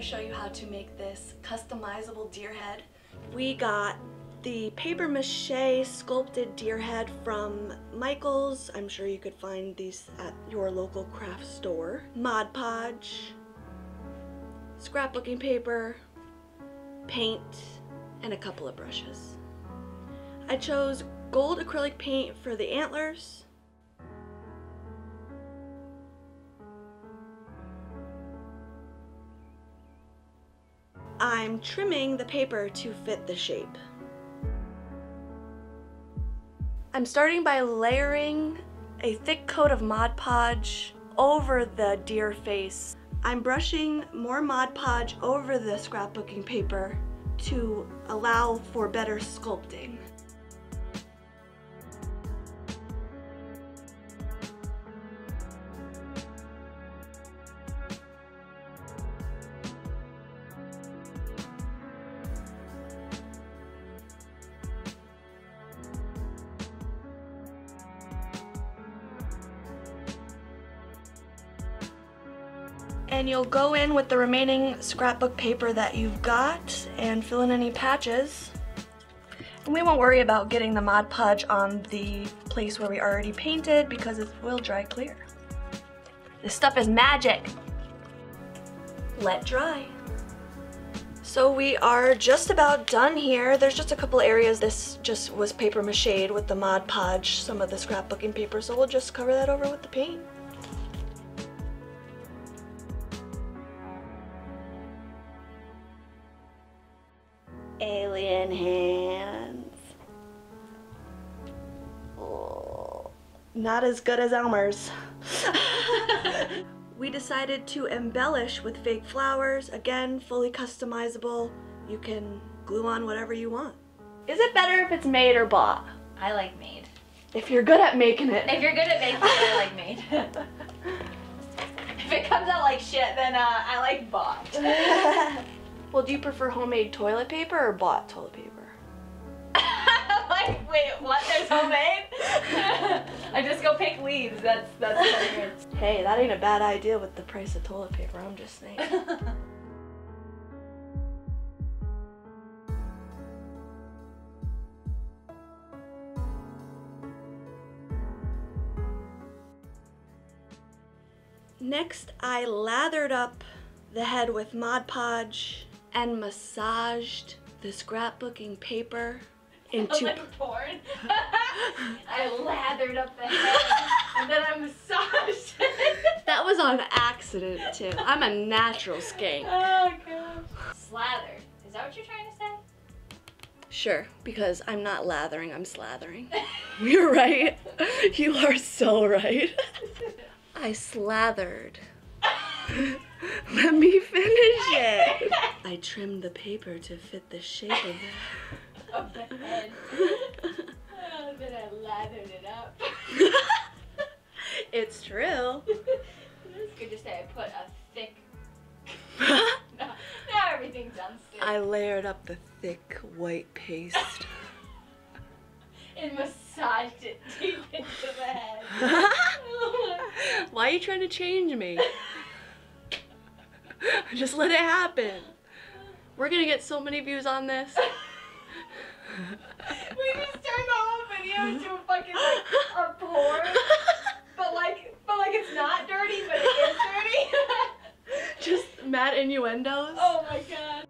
gonna show you how to make this customizable deer head. We got the paper mache sculpted deer head from Michaels. I'm sure you could find these at your local craft store. Mod Podge, scrapbooking paper, paint, and a couple of brushes. I chose gold acrylic paint for the antlers. I'm trimming the paper to fit the shape. I'm starting by layering a thick coat of Mod Podge over the deer face. I'm brushing more Mod Podge over the scrapbooking paper to allow for better sculpting. And you'll go in with the remaining scrapbook paper that you've got and fill in any patches. And we won't worry about getting the Mod Podge on the place where we already painted because it will dry clear. This stuff is magic. Let dry. So we are just about done here. There's just a couple areas this just was paper mache with the Mod Podge, some of the scrapbooking paper, so we'll just cover that over with the paint. Alien hands. Oh, not as good as Elmer's. we decided to embellish with fake flowers. Again, fully customizable. You can glue on whatever you want. Is it better if it's made or bought? I like made. If you're good at making it. If you're good at making it, I like made. if it comes out like shit, then uh, I like bought. well, do you prefer homemade toilet paper or bought toilet paper? like, wait, what? There's homemade? I just go pick leaves. That's that's hilarious. Hey, that ain't a bad idea with the price of toilet paper. I'm just saying. Next, I lathered up the head with Mod Podge and massaged the scrapbooking paper into like porn. I lathered up the head and then I massaged it. that was on accident too. I'm a natural skank. Oh god. Slathered. Is that what you're trying to say? Sure, because I'm not lathering, I'm slathering. You're right. You are so right. I slathered. Let me finish it. I trimmed the paper to fit the shape of the head. Oh, then I lathered it up. It's true. It's good to say I put a thick. no, now everything's unstable. I layered up the thick white paste. and massaged it deep into the head. Oh Why are you trying to change me? Just let it happen. We're gonna get so many views on this. we just turned the whole video into a fucking like a porn, but like, but like it's not dirty, but it is dirty. Just mad innuendos. oh my god.